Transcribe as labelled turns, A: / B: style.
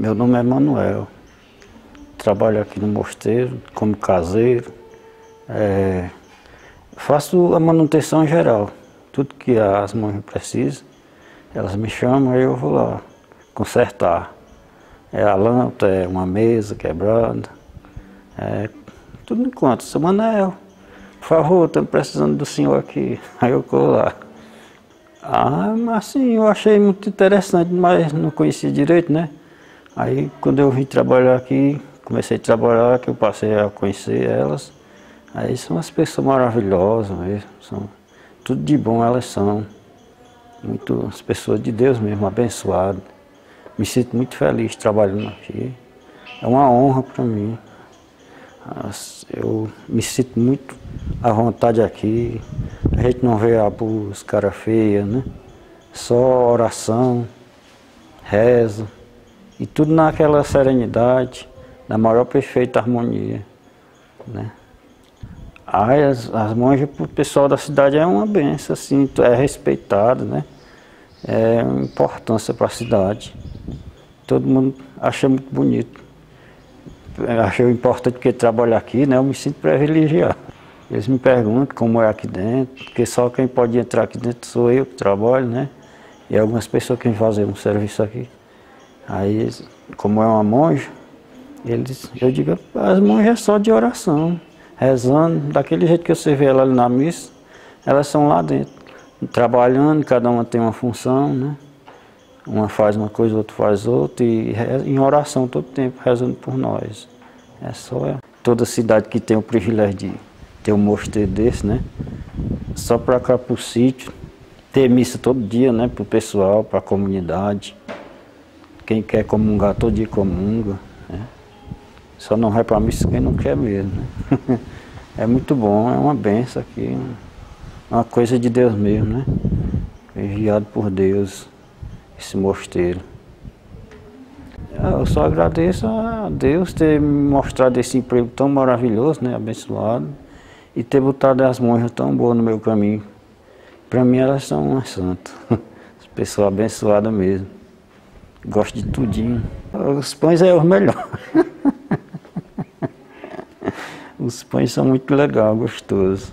A: Meu nome é Manuel. Trabalho aqui no mosteiro como caseiro. É, faço a manutenção geral. Tudo que as mães precisam, elas me chamam e eu vou lá consertar. É a lâmpada, é uma mesa quebrada. É, tudo enquanto. Seu Manel, por favor, estamos precisando do senhor aqui. Aí eu vou lá. Ah, mas assim, eu achei muito interessante, mas não conhecia direito, né? Aí quando eu vim trabalhar aqui, comecei a trabalhar, que eu passei a conhecer elas, aí são as pessoas maravilhosas mesmo, são tudo de bom elas são. Muito as pessoas de Deus mesmo, abençoadas. Me sinto muito feliz trabalhando aqui. É uma honra para mim. Eu me sinto muito à vontade aqui. A gente não vê abuso, cara feia, né? Só oração, reza. E tudo naquela serenidade, na maior perfeita harmonia. Né? Ai, as, as monjas para o pessoal da cidade é uma benção, assim, é respeitado, né? É uma importância para a cidade. Todo mundo acha muito bonito. Achei importante porque trabalho aqui, né? Eu me sinto privilegiado. Eles me perguntam como é aqui dentro, porque só quem pode entrar aqui dentro sou eu que trabalho, né? E algumas pessoas que vêm fazer um serviço aqui. Aí, como é uma monja, eles, eu digo, as monjas é só de oração, rezando, daquele jeito que você vê ela ali na missa, elas são lá dentro, trabalhando, cada uma tem uma função, né? Uma faz uma coisa, outra faz outra, e em oração todo tempo, rezando por nós. É só toda cidade que tem o privilégio de ter um mosteiro desse, né? Só para cá para o sítio, ter missa todo dia, né? Para o pessoal, para a comunidade. Quem quer comungar, todo dia comunga. Né? Só não vai para missa quem não quer mesmo. Né? é muito bom, é uma benção aqui. Uma coisa de Deus mesmo, né? Enviado por Deus, esse mosteiro. Eu só agradeço a Deus ter me mostrado esse emprego tão maravilhoso, né? Abençoado. E ter botado as monjas tão boas no meu caminho. Para mim elas são uma santa. Pessoa abençoada mesmo. Gosto de tudinho. Os pães é o melhor. Os pães são muito legais, gostosos.